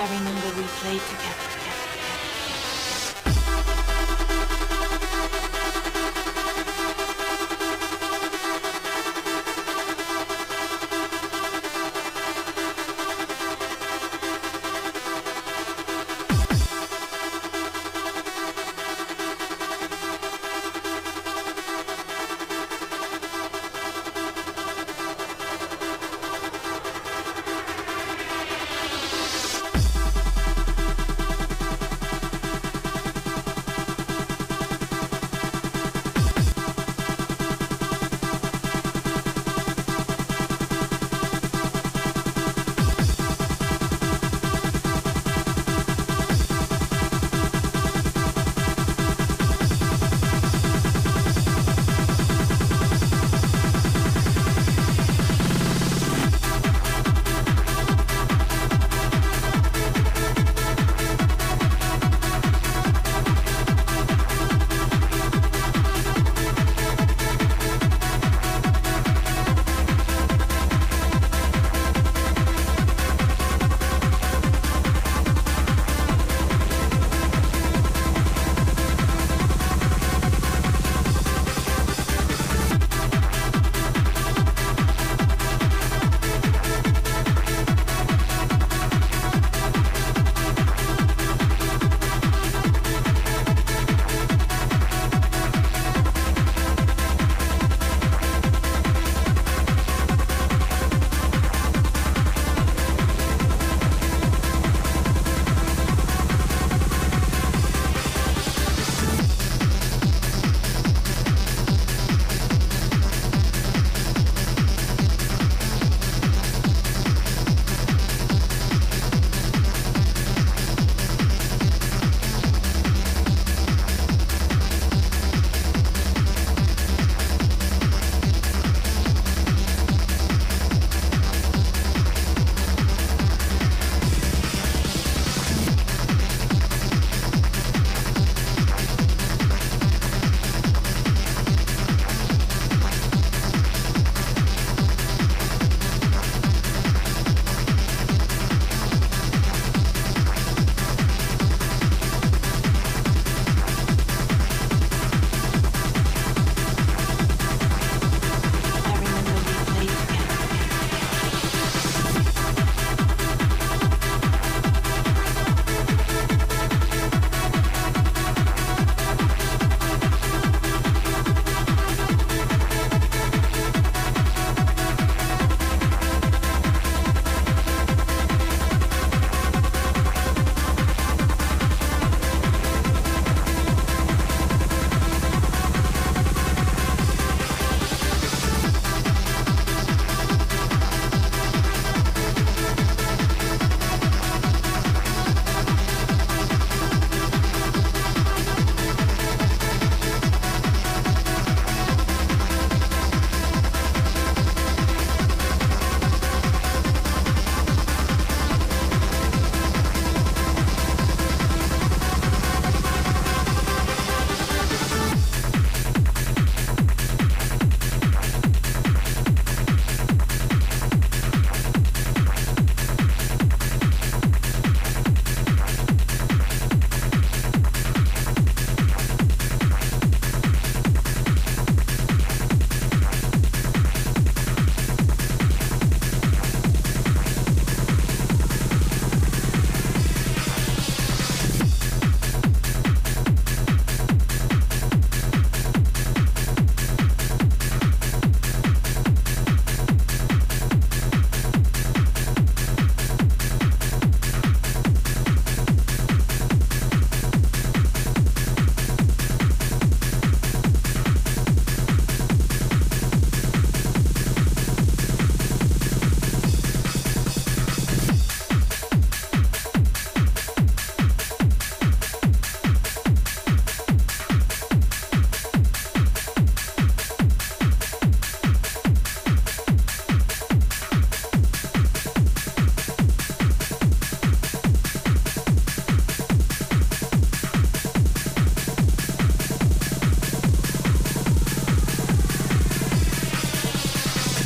I remember we played together.